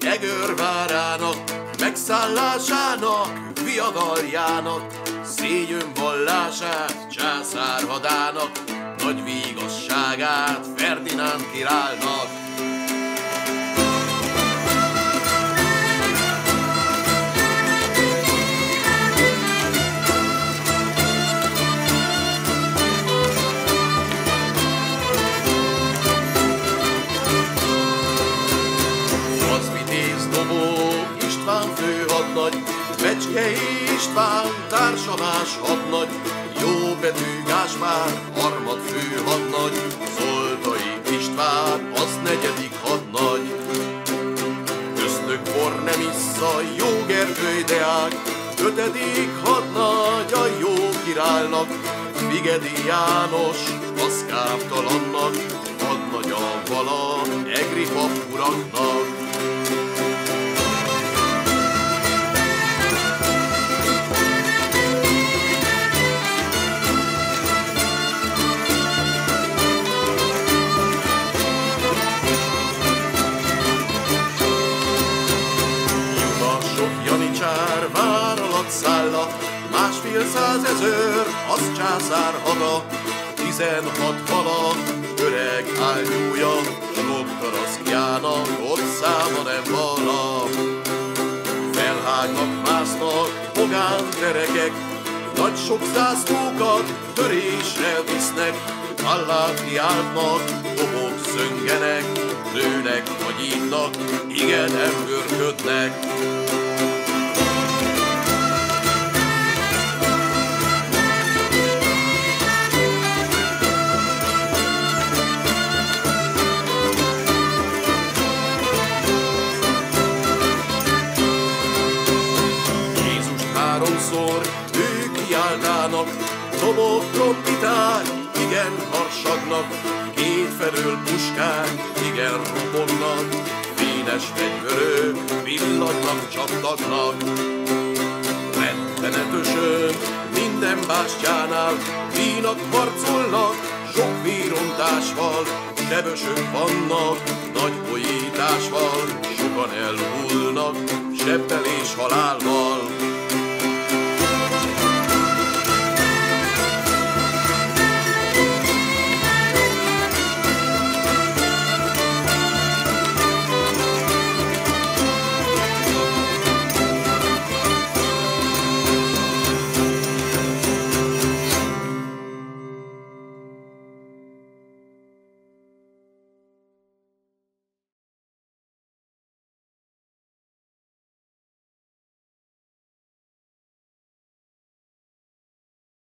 Jegőrvárának, megszállásának, viadaljának, szégyön vallását, császár hadának, nagy vígasságát Ferdinánd királynak. Becskei István társamás hadnagy, jó betű Gáspár, harmad főhadnagy, Zoltai István, az negyedik hadnagy. Köztük bor nem issza, jó Gergő Deák, ötödik hadnagy a jó királynak, Vigedi János, az káptalannak, hadnagya vala, egri pap uraknak. Alatt szálla, másfél százezer, az császár hada, tizenhat vala, öreg az kiának, ott száma nem vala. Felhágnak, másznak, fogán terekek, nagy sok zászlókat törésre visznek, hallát kiáltnak, dobok szöngenek, lőnek, nagyítnak, igen, emberködnek. Háromszor ők kiáltának, dobok trombiták, igen harsagnak, két felől puskák, igen robognak, fénes fegyverök, villannak, csaptatnak. Rettenetősön minden bástyánál vínak harcolnak, sok vírontásval, sebösök vannak, nagy bolyításval, sokan elhullnak, sebbel és halálval.